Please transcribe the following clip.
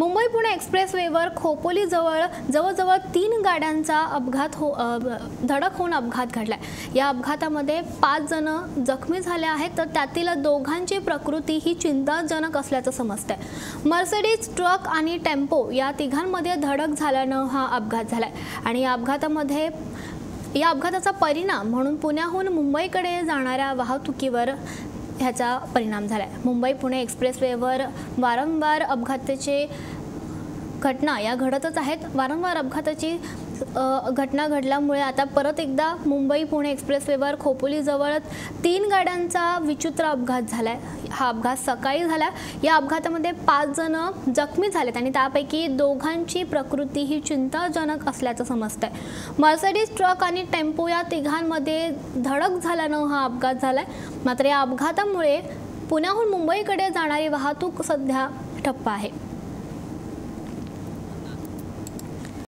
मुंबई पुणे एक्सप्रेसवेवर खोपोली जवळ जवळजवळ तीन गाड्यांचा अपघात हो धडक होऊन अपघात घडला या अपघातामध्ये पाच जण जखमी झाले आहेत तर त्यातील दोघांची प्रकृती ही चिंताजनक असल्याचं समजतंय. मर्सिडीज ट्रक आणि टेम्पो या तिघांमध्ये धडक झाल्यानं हा अपघात झालाय. आणि या अपघातामध्ये या अपघाताचा परिणाम म्हणून पुण्याहून मुंबईकडे जाणाऱ्या वाहतुकीवर ह्याचा परिणाम झाला आहे मुंबई पुणे एक्सप्रेसवेवर वारंवार अपघाताचे घटना या घडतच आहेत. वारंवार अपघाताची घटना घडल्यामुळे आता परत एकदा मुंबई पुणे एक्सप्रेसवेवर खोपोलीजवळ तीन गाड्यांचा विचित्र अपघात झाला आहे हा अपघात सकाळी झाला. या अपघातामध्ये पाच जण जखमी झालेत आणि त्यापैकी दोघांची प्रकृती ही चिंताजनक असल्याचं समजतं आहे मर्सिडीज ट्रक आणि टेम्पो या तिघांमध्ये धडक झाल्यानं हा अपघात झाला आहे मात्र या अपघातामुळे पुण्याहून मुंबईकडे जाणारी वाहतूक सध्या ठप्प आहे.